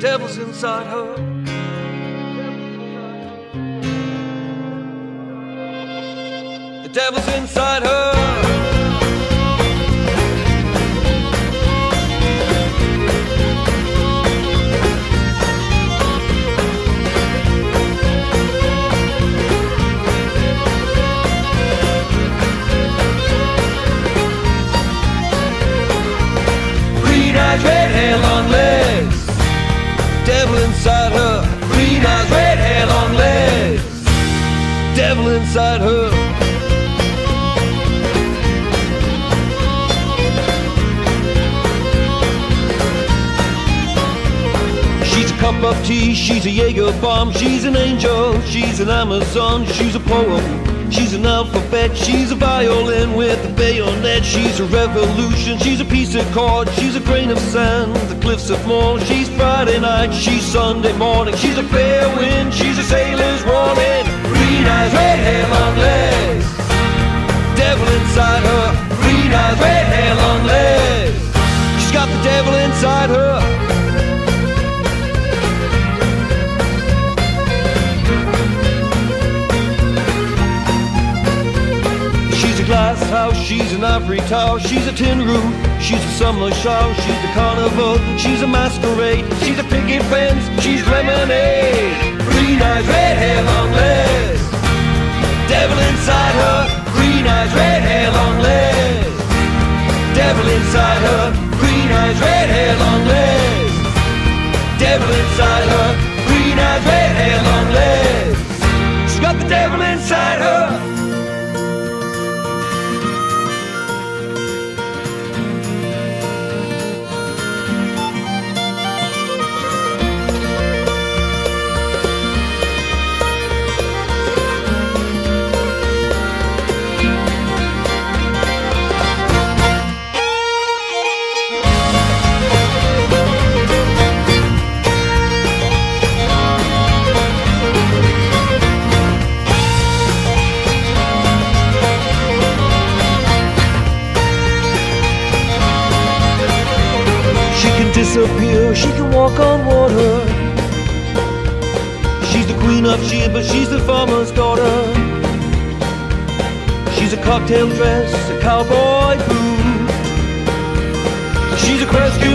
devil's inside her. The devil's inside her. Devil inside her. Green eyes, red hair, long legs. Devil inside her. She's a cup of tea, she's a Jaeger bomb, she's an angel, she's an Amazon, she's a poem, she's an alphabet, she's a violin with a bayonet, she's a revolution, she's a piece of cord, she's a grain of sand, the cliffs of Moher, she's Friday night, she's Sunday morning, she's a fair wind, she's a sailor's warning, green eyes, red hair, long legs, devil inside her, green eyes, red hair, long legs, she's got the devil inside her. She's a glass house, she's an ivory tower, she's a tin roof, she's a summer show, she's a carnival, she's a masquerade, she's a picket fence, she's lemonade. Green eyes, red hair, long legs. Devil inside her, green eyes, red hair, long legs. Devil inside her, green eyes, red hair, long legs. She can walk on water. She's the queen of Sheba, she's the farmer's daughter. She's a cocktail dress, a cowboy boot. She's a rescue